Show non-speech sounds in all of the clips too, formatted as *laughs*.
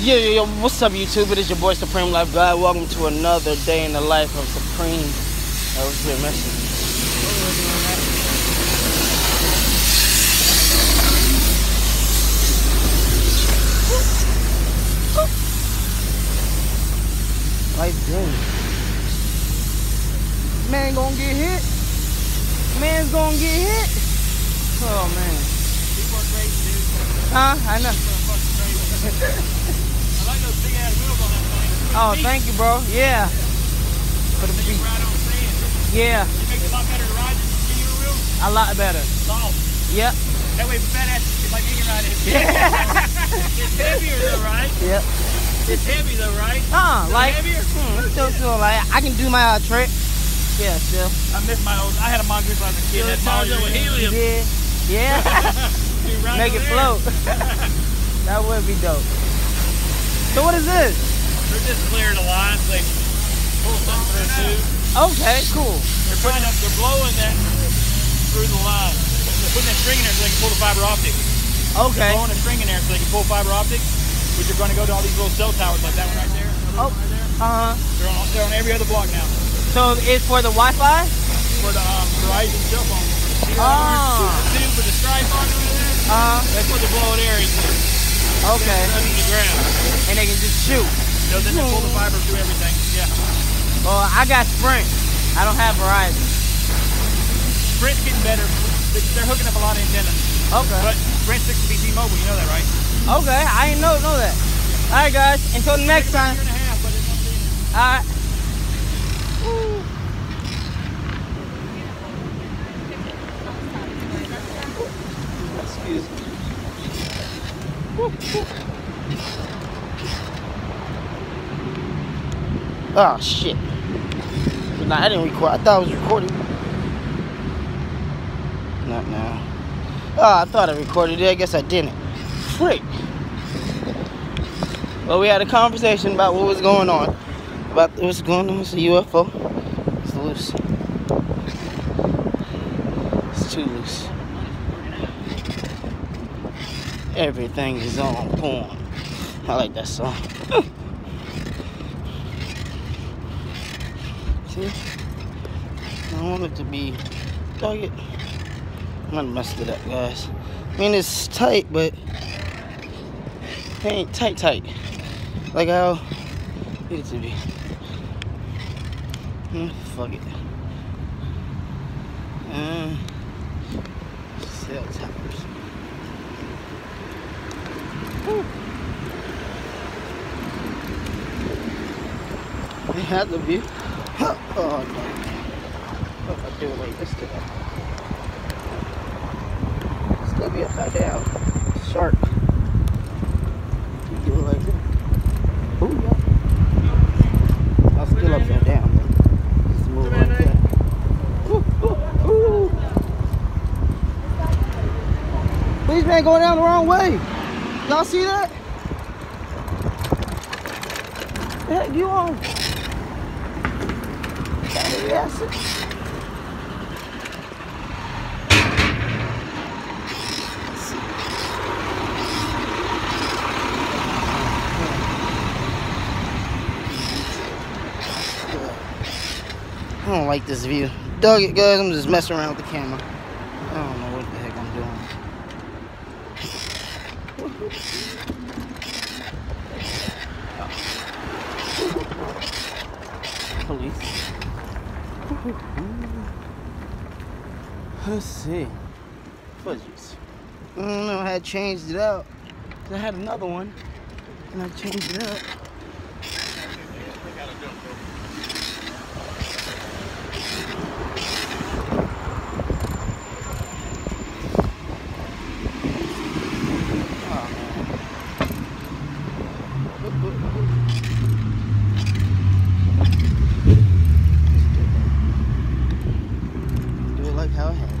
Yo, yo, yo, what's up, YouTube? It is your boy Supreme Life Guy. Welcome to another day in the life of Supreme. That was your message. Life good. Man gonna get hit. Man's gonna get hit. Oh man. People are crazy, dude. Huh? I know. *laughs* People are fucking crazy. I like those big ass wheels on that thing. Oh, thank you, bro. Yeah. For the beat. ride on sand. Yeah, It makes it a lot better to ride than skinnier wheels. a lot better. Soft. Yep. That way, fat ass like me can ride it. it's heavier though, right? Yep. It's heavy though, right? Uh, Is like, heavier. hmm, still feel like I can do my uh, trick. Yeah, still. I miss my old. I had a mongoose when I was a kid. That charged up with helium. Yeah. Yeah. Right *laughs* Make it over float. *laughs* that would be dope. So what is this? They're just clearing the line so they pull something through too. Okay, cool. They're putting up, they're blowing that through the line. They're putting that string in there so they can pull the fiber optic. Okay. They're Blowing a string in there so they can pull fiber optic, which are going to go to all these little cell towers like that one right there. Oh. Right there. Uh huh. They're on, they're on every other block now So it's for the Wi-Fi? for the um, Verizon cell phone. Ah. with the stripe on it there? Uh That's what they're blowing air into. Okay. Under the ground. And they can just shoot. So then they pull the fiber through everything. Yeah. Well, I got Sprint. I don't have Verizon. Sprint's getting better. They're hooking up a lot of antennas. Okay. But Sprint sticks to be T-Mobile. You know that, right? Okay. I didn't know know that. All right, guys. Until next time. Year and a half, but it's not being All right. Excuse me. Oh shit. Nah, I didn't record. I thought I was recording. Not now. Oh, I thought I recorded it. I guess I didn't. Frick. Well, we had a conversation about what was going on. About what's going on. It's a UFO. It's loose. It's too loose. Everything is on point. I like that song. See? I want it to be. It. I'm gonna mess it up, guys. I mean, it's tight, but it ain't tight, tight. Like how I need it to be. Hmm, fuck it. Uh, cell towers. Whew. They had the view. Oh no. What if I do it like this today? Still be upside down. Shark. You. Ooh, yeah. I'm still upside down. but Just. Ooh, ooh, ooh. Please, man, going down the wrong way. Y'all see that? Heck you on? I don't like this view. Dug it, guys. I'm just messing around with the camera. I don't know what the heck I'm doing. Police. *laughs* Let's see. Fudges. I don't know. How I had changed it out. I had another one, and I changed it out. Do it like how I had it.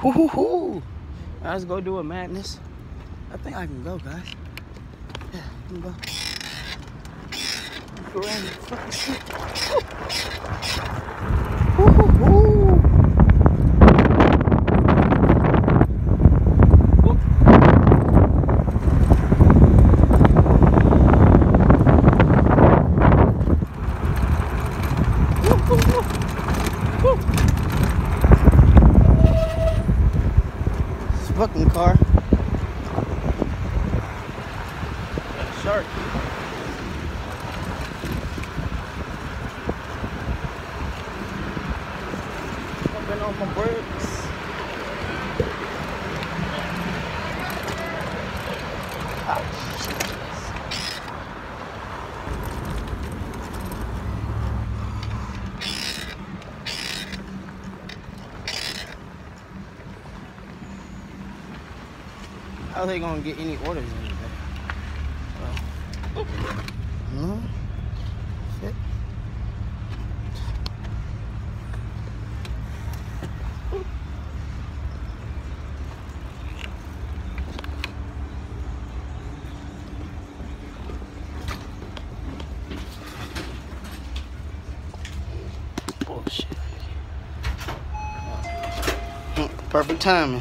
Hoo hoo hoo. Let's go do a madness. I think I can go, guys. Yeah, I can go. The fucking shit. Woo. Woo, woo, woo. Woo, woo, woo. Woo. This fucking car. Shark. Jumping on my brakes. How are they gonna get any orders in today? Well, no. Shit. Bullshit. Perfect timing.